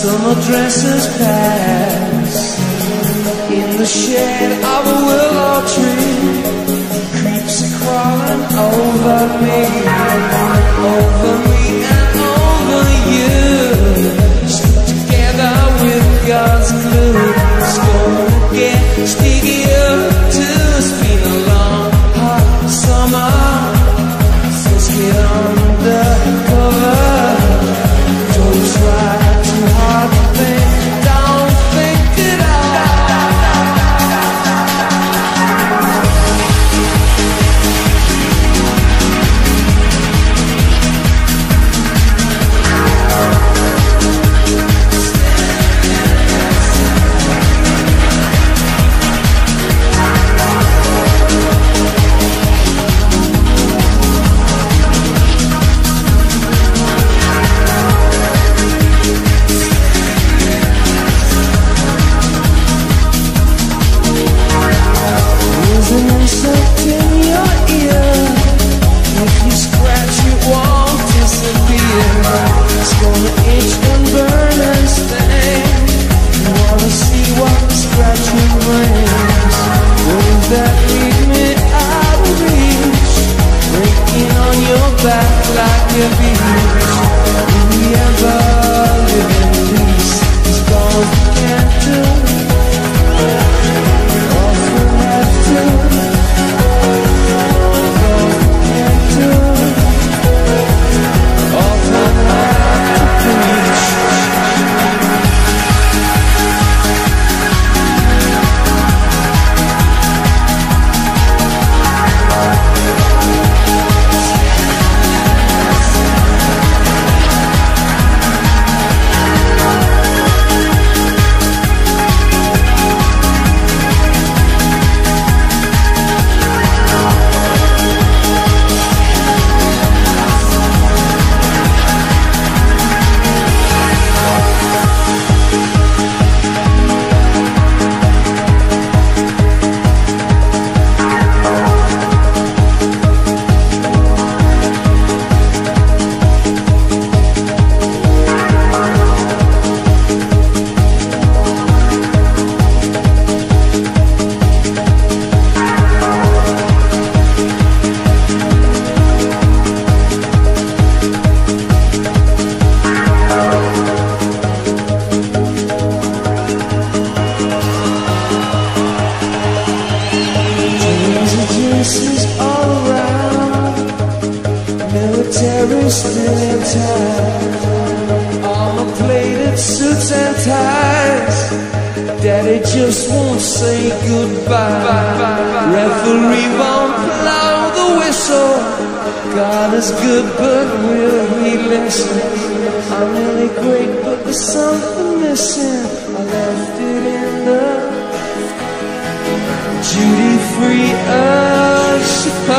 summer dresses pass. In the shade of a willow tree Creeps crawling over me. Over me and over you. Stuck together with God's glue. just won't say goodbye. Referee won't blow the whistle. God is good, but will he listen? I'm really great, but there's something missing. I left it in the duty free of